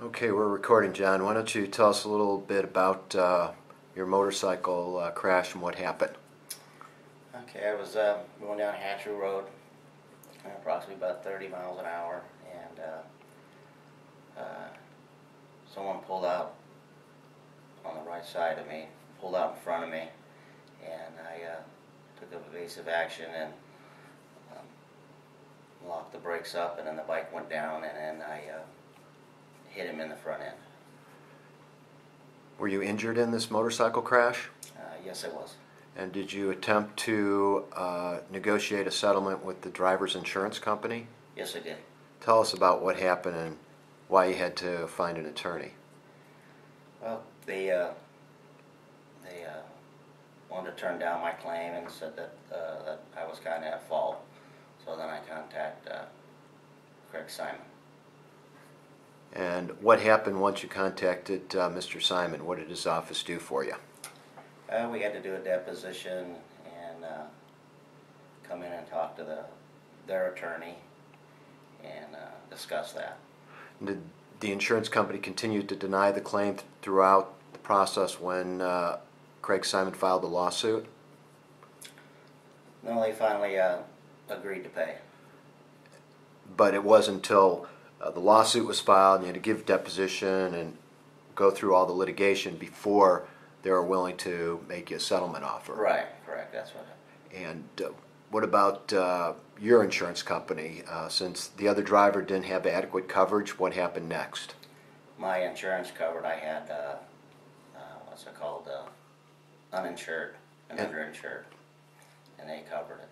Okay, we're recording, John. Why don't you tell us a little bit about uh, your motorcycle uh, crash and what happened? Okay, I was uh, going down Hatchery Road, uh, approximately about 30 miles an hour, and uh, uh, someone pulled out on the right side of me, pulled out in front of me, and I took evasive action and um, locked the brakes up, and then the bike went down, and then I hit him in the front end. Were you injured in this motorcycle crash? Uh, yes, I was. And did you attempt to uh, negotiate a settlement with the driver's insurance company? Yes, I did. Tell us about what happened and why you had to find an attorney. Well, they uh, they uh, wanted to turn down my claim and said that uh, that I was kind of at fault. So then I contacted uh, Craig Simon. And what happened once you contacted uh, Mr. Simon? What did his office do for you? Uh, we had to do a deposition and uh, come in and talk to the their attorney and uh, discuss that. Did the insurance company continue to deny the claim th- throughout the process when uh, Craig Simon filed the lawsuit? No, they finally uh, agreed to pay. But it wasn't until uh, the lawsuit was filed and you had to give deposition and go through all the litigation before they were willing to make you a settlement offer. Right, correct. That's what. And uh, what about uh, your insurance company? Uh, since the other driver didn't have adequate coverage, what happened next? My insurance covered. I had uh, uh, what's it called? Uh, uninsured and And- underinsured, and they covered it.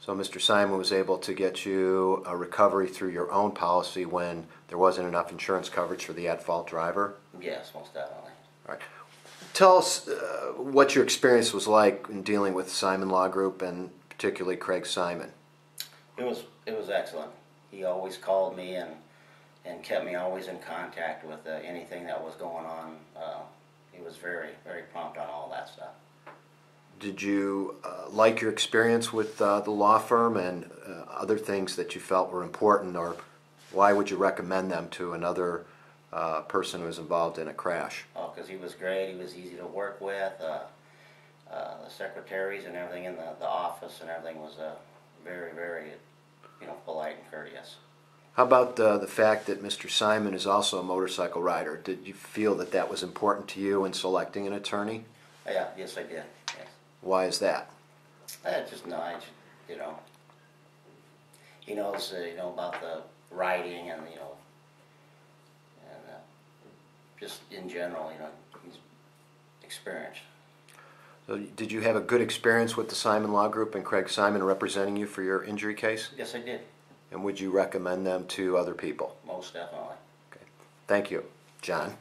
So Mr. Simon was able to get you a recovery through your own policy when there wasn't enough insurance coverage for the at-fault driver? Yes, most definitely. All right. Tell us uh, what your experience was like in dealing with Simon Law Group and particularly Craig Simon. It was it was excellent. He always called me and and kept me always in contact with uh, anything that was going on. Uh, he was very very prompt on all that stuff. Did you uh, like your experience with uh, the law firm and uh, other things that you felt were important, or why would you recommend them to another uh, person who was involved in a crash? Oh, because he was great. He was easy to work with. Uh, uh, the secretaries and everything in the, the office and everything was uh, very very you know polite and courteous. How about uh, the fact that Mr. Simon is also a motorcycle rider? Did you feel that that was important to you in selecting an attorney? Yeah, yes I did. Yes. Why is that? I just know, I just, you know, he knows, uh, you know, about the writing and, you know, and uh, just in general, you know, he's experienced. So, did you have a good experience with the Simon Law Group and Craig Simon representing you for your injury case? Yes, I did, And would you recommend them to other people? most definitely. Okay. Thank you, John.